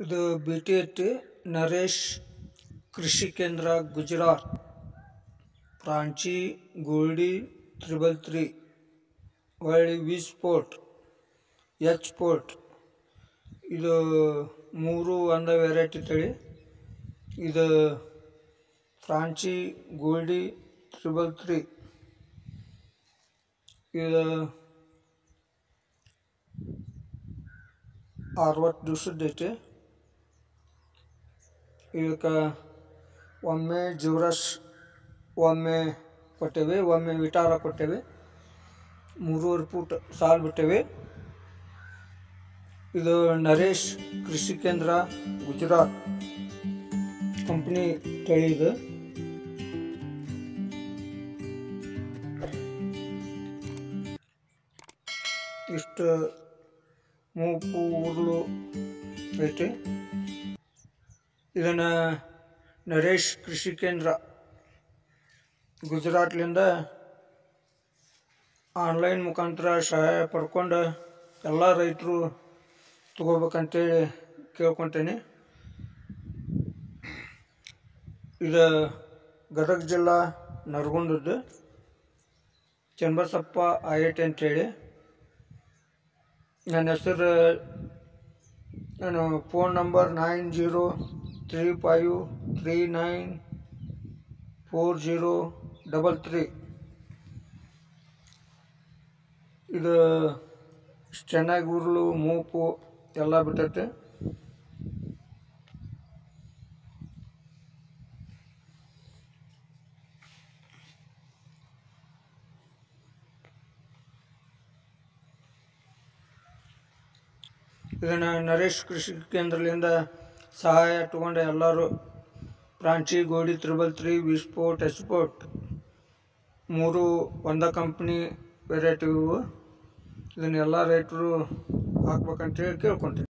ಇದು B T ಎಟ್ ನರೇಶ್, ಕೃಷಿ ಕೇಂದ್ರ, ಗುಜರಾತ್. ಪ್ರಾಂಚಿ, ಗೋಲ್ಡಿ, ತ್ರಿಬಲ್ ತ್ರೀ. ಹೊಳ್ಳಿ ವಿ ಸ್ಪೋರ್ಟ್ ಎಚ್ ಸ್ಪೋರ್ಟ್ ಇದು ಮೂರು ಒಂದು ವೆರೈಟಿ ತಳಿ. ಇದು ಫ್ರಾಂಚಿ ಗೋಲ್ಡಿ, ತ್ರಿಬಲ್ ತ್ರೀ. ಇದು ಅರವತ್ತು ದಿವ್ಸದ್ದೈತಿ ಇದಕ್ಕೆ ಒಮ್ಮೆ ಜೂರಸ್ ಒಮ್ಮೆ ಕೊಟ್ಟೇವೆ, ಒಮ್ಮೆ ವಿಟಾರ ಕೊಟ್ಟೇವೆ. ಮೂರುವರೆ ಫೂಟ್ ಸಾಲು ಬಿಟ್ಟೇವೆ. ಇದು ನರೇಶ್ ಕೃಷಿ ಕೇಂದ್ರ, ಗುಜರಾತ್ ಕಂಪ್ನಿ ತಳಿ ಇದು ಇಷ್ಟು ಮೂಪು ಉರುಳು ಐತಿ. ಇದನ್ನು ನರೇಶ್ ಕೃಷಿ ಕೇಂದ್ರ ಗುಜರಾತ್ಲಿಂದ ಆನ್ಲೈನ್ ಮುಖಾಂತರ ಸಹಾಯ ಪಡ್ಕೊಂಡು ಎಲ್ಲ ರೈತರು ತಗೋಬೇಕಂತೇಳಿ ಕೇಳ್ಕೊತೀನಿ. ಇದು ಗದಗ ಜಿಲ್ಲಾ ನರಗುಂದದ್ದು, ಚನ್ನಬಸಪ್ಪ ಟಿ ಅಂತೇಳಿ. ನನ್ನ ಹೆಸರು ನಾನು phone number nine zero three five three nine four zero double three ಇದು ಚೆನ್ನಾಗಿ ಉರುಳು ಮೂಪು ಎಲ್ಲ ಬಿಟ್ಟೈತೆ. ಇದನ್ನು ನರೇಶ್ ಕೃಷಿ ಕೇಂದ್ರದಿಂದ ಸಹಾಯ ಇಟ್ಕೊಂಡು ಎಲ್ಲರೂ ಪ್ರಾಂಚಿ, ಗೋಡಿ, ತ್ರಿಬಲ್ ತ್ರೀ ವಿಸ್ಪೋರ್ಟ್ ಎಸ್ಪೋರ್ಟ್ ಮೂರು ಒಂದ ಕಂಪ್ನಿ ವೆರೈಟಿ ಇವು ಇದನ್ನೆಲ್ಲ ರೈತರು ಹಾಕ್ಬೇಕಂತೇಳಿ ಕೇಳ್ಕೊತೀನಿ